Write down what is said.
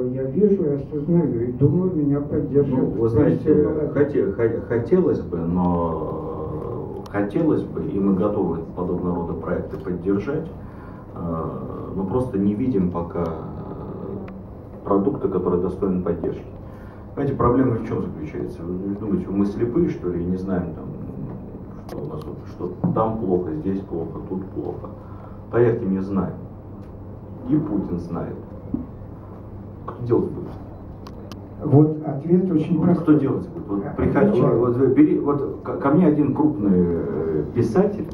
Я вижу и осознаю, и думаю, меня поддержат. Ну, вы знаете, хоте- хо- хотелось бы, но э, хотелось бы, и мы готовы подобного рода проекты поддержать, э, но просто не видим пока э, продукта, который достоин поддержки. Понимаете, проблема в чем заключается? Вы думаете, мы слепые, что ли, и не знаем, там, что у нас что там плохо, здесь плохо, тут плохо. Поверьте мне, знаем. И Путин знает. Делать будет? Вот ответ очень Ну, простой. Кто делать будет? Вот, приходи, вот, вот бери, вот ко ко мне один крупный э, писатель